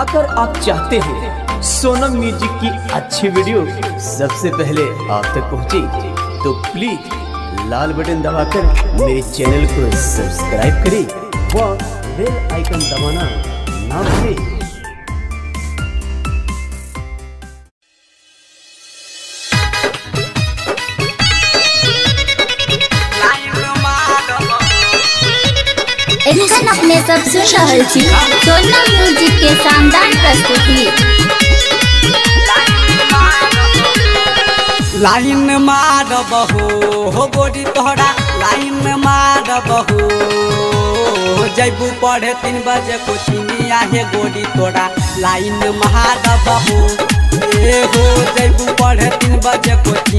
अगर आप चाहते हैं सोनम म्यूज़िक की अच्छी वीडियो सबसे पहले आप तक पहुँचे तो प्लीज़ लाल बटन दबाकर मेरे चैनल को सब्सक्राइब करें। व बेल आइकन दबाना ना भूलें। अपने सब सुन रहल छी सोनम म्यूज़िक के शानदार प्रस्तुति। लाइन मारबहो हो गोरी तोहरा, लाइन मारबहो जैबू पढ़े तीन बजे कोचिंगिया हे गोरी तोरा लाइन मारबहो ए हो जैबू पढ़े तीन बजे कोचिंगिया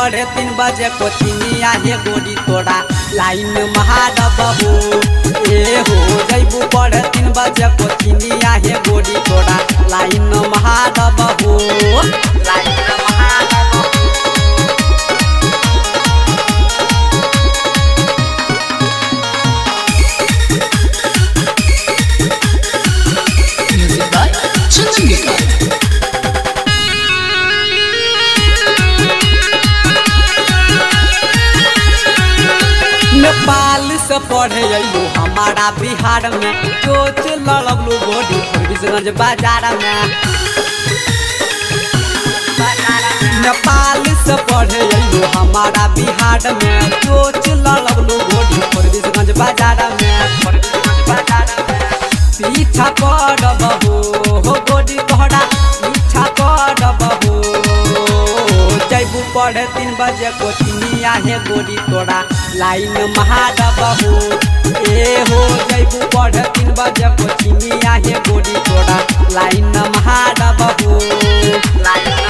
जैबू पढ़े तीन बजे कोचिंगिया हे गोरी तोरा लाइन मारबहो ए हो जैबू, पढ़े तीन बजे कोचिंगिया हे गोरी तोरा लाइन मारबहो लाइन से पढ़े अइलू हमारा बिहार में कोच लड़बलू गोडी फरबिसगंज बाज़ार में। नेपाल से पढ़े अइलू हमारा बिहार में कोच लड़बलू गोडी फरबिसगंज बाज़ार में। पीछा पड़बहो हो गोडी तोहरा पीछा पड़बहो जैबू पढ़े तीन बजे कोचिंगिया हे गोरी तोरा लाइन महादबू ए हो जैबू पढ़ तीन बजे कोचिंगिया हे गोरी तोड़ा लाइन महादबू लाइन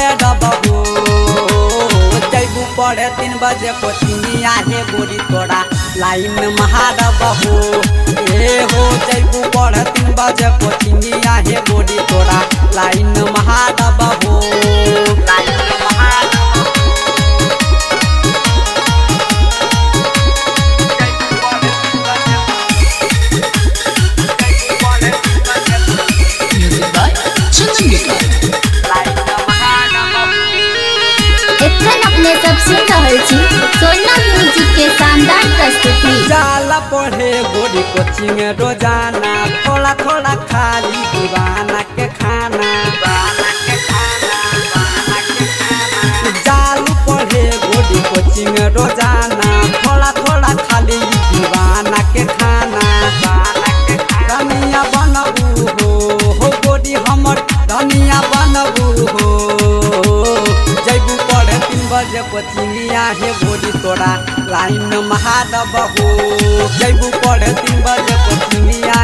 बजे कोचिंगिया हे गोरी तोरा लाइन महारबहो हे हो जैबू बढ़ तीन बजे कोचिंगिया हे गोरी तोरा लाइन महारबहो छी सोनम म्यूज़िक के शानदार प्रस्तुति जाला पढ़े गोरी कोचिंग रोज़ाना थोड़ा थोड़ा खाली दीवाना के खाना जालू पढ़े गोरी कोचिंग रोज़ाना हे तोरा लाइन जैबू तीन बजे कोचिंगिया